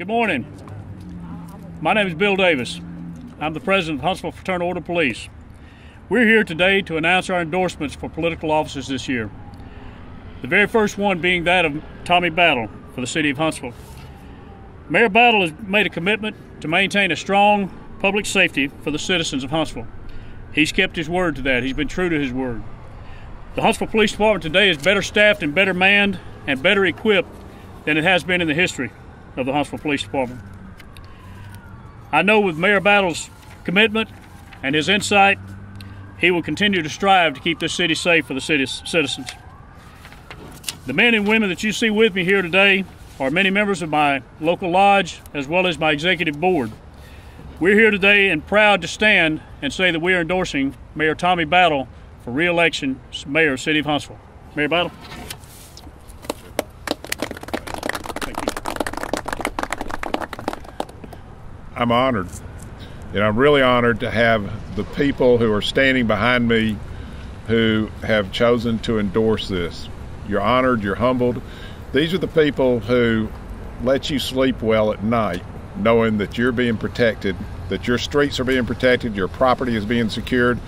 Good morning. My name is Bill Davis. I'm the president of Huntsville Fraternal Order Police. We're here today to announce our endorsements for political offices this year. The very first one being that of Tommy Battle for the city of Huntsville. Mayor Battle has made a commitment to maintain a strong public safety for the citizens of Huntsville. He's kept his word to that. He's been true to his word. The Huntsville Police Department today is better staffed and better manned and better equipped than it has been in the history of the Huntsville Police Department. I know with Mayor Battle's commitment and his insight, he will continue to strive to keep this city safe for the city's citizens. The men and women that you see with me here today are many members of my local lodge as well as my executive board. We're here today and proud to stand and say that we are endorsing Mayor Tommy Battle for re-election Mayor of City of Huntsville. Mayor Battle. I'm honored. And I'm really honored to have the people who are standing behind me who have chosen to endorse this. You're honored, you're humbled. These are the people who let you sleep well at night, knowing that you're being protected, that your streets are being protected, your property is being secured.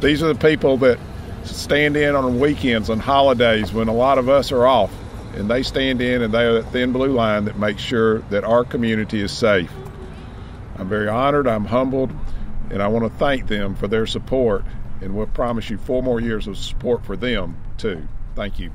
These are the people that stand in on weekends, on holidays, when a lot of us are off, and they stand in and they are that thin blue line that makes sure that our community is safe. I'm very honored, I'm humbled, and I want to thank them for their support, and we'll promise you four more years of support for them, too. Thank you.